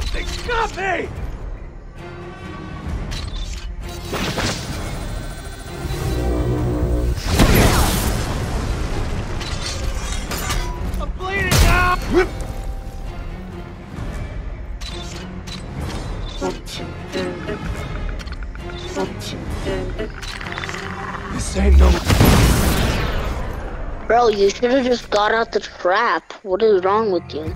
Something got me! I'm bleeding now! This ain't no... Bro, you should have just got out the trap. What is wrong with you?